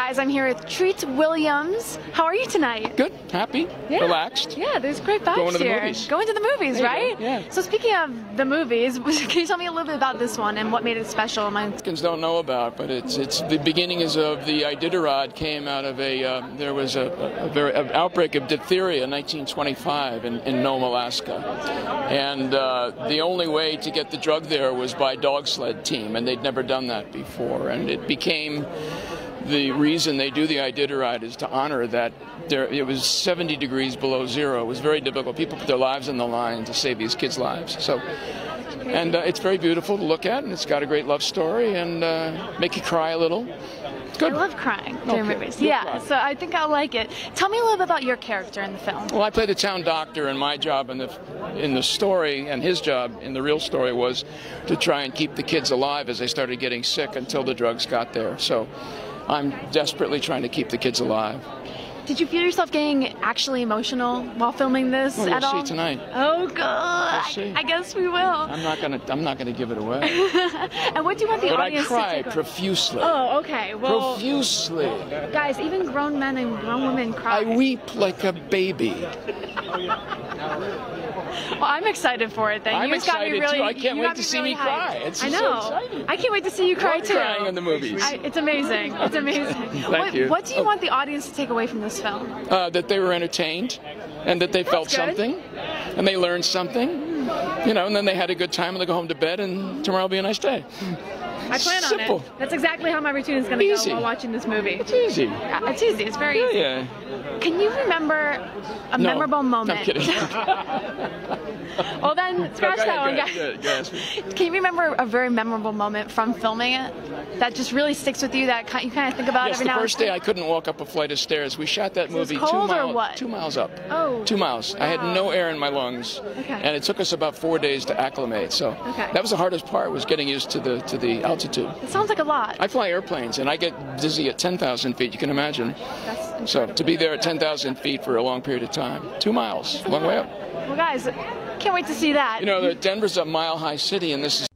Guys, I'm here with Treat Williams. How are you tonight? Good, happy, Yeah. relaxed. Yeah, there's great vibes Going to the here. movies. Going to the movies, There right? yeah. So speaking of the movies, can you tell me a little bit about this one and what made it special? My Americans don't know about, but it's it's the beginnings of the Iditarod came out of a uh, there was a, a, very an outbreak of diphtheria in 1925 in, in Nome, Alaska, and uh, the only way to get the drug there was by dog sled team, and they'd never done that before, and it became. The reason they do the Iditarod is to honor that there, it was 70 degrees below zero. It was very difficult. People put their lives on the line to save these kids' lives. So, and uh, it's very beautiful to look at, and it's got a great love story and uh, make you cry a little. It's I love crying during Okay, movies. you'll Yeah, cry. so I think I'll like it. Tell me a little bit about your character in the film. Well, I play the town doctor, and my job in the in the story, and his job in the real story was to try and keep the kids alive as they started getting sick until the drugs got there. So, I'm desperately trying to keep the kids alive. Did you feel yourself getting actually emotional while filming this Well, you'll at see tonight. Oh, good. I, see. I guess we will. I'm not gonna I'm not gonna give it away. and what do you want the But I audience cry to take away? profusely. Oh, okay. Well, Profusely. guys, even grown men and grown women cry. I weep like a baby. Well, I'm excited for it. Then I'm you just got me excited, really. too. I can't wait to see really me hyped. cry. It's I know. so exciting. I can't wait to see you cry Love too. crying in the movies. I, it's amazing. It's amazing. Thank what, you. What do you Oh. want the audience to take away from this film? uh, that they were entertained and that they felt good. something and they learned something. You know, and then they had a good time and they go home to bed and tomorrow will be a nice day. I plan on Simple. it. That's exactly how my routine is going to go while watching this movie. It's easy. Yeah, it's easy. It's very easy. Yeah. Can you remember a No. memorable moment? I'm kidding. Well, then scratch Go that one, guys. Can you remember a very memorable moment from filming it that just really sticks with you that you kind of think about Yes, every the now first day I couldn't walk up a flight of stairs. We shot that movie two, mile- what? two miles up. Oh. Two miles. I had no air in my lungs, Okay. and it took us about four days to acclimate. So Okay. that was the hardest part was getting used to the to the altitude. It sounds like a lot. I fly airplanes, and I get dizzy at 10,000 feet. You can imagine. That's So to be there at 10,000 feet for a long period of time, two miles, long way up. well, guys, can't wait to see that. You know, Denver's a mile-high city, and this is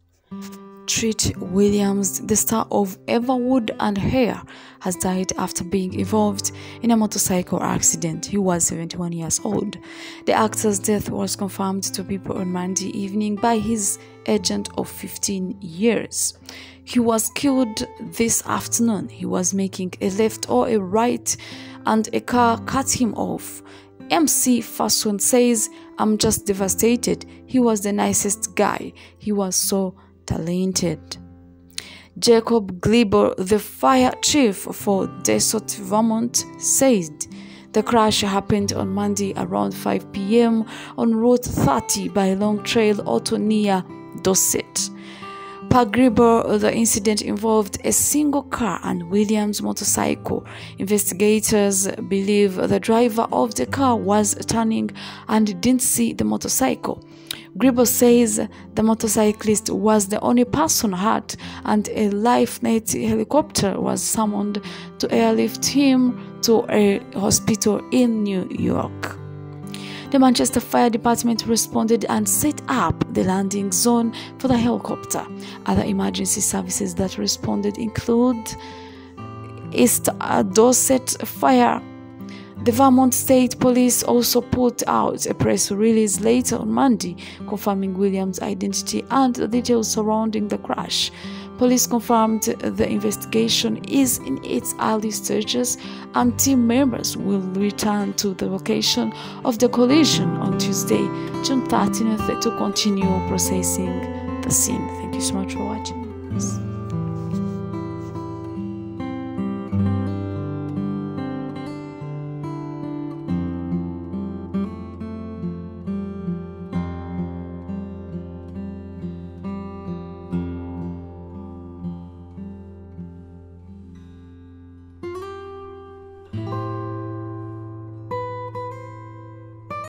Treat Williams, the star of Everwood and Hair, has died after being involved in a motorcycle accident. He was 71 years old. The actor's death was confirmed to people on Monday evening by his agent of 15 years. He was killed this afternoon. He was making a left or a right, and a car cut him off. McPherson says, I'm just devastated. He was the nicest guy. He was so talented. Jacob Gribble, the fire chief for Dorset, Vermont, said the crash happened on Monday around 5 p.m. on Route 30 by Long Trail Auto near Dorset. Per Gribble, the incident involved a single car and Williams' motorcycle. Investigators believe the driver of the car was turning and didn't see the motorcycle. Gribble says the motorcyclist was the only person hurt and a LifeNet helicopter was summoned to airlift him to a hospital in New York. The Manchester Fire Department responded and set up the landing zone for the helicopter. Other emergency services that responded include East Dorset Fire. The Vermont State Police also put out a press release later on Monday confirming Williams' identity and the details surrounding the crash. Police confirmed the investigation is in its early stages and team members will return to the location of the collision on Tuesday, June 13th to continue processing the scene. Thank you so much for watching.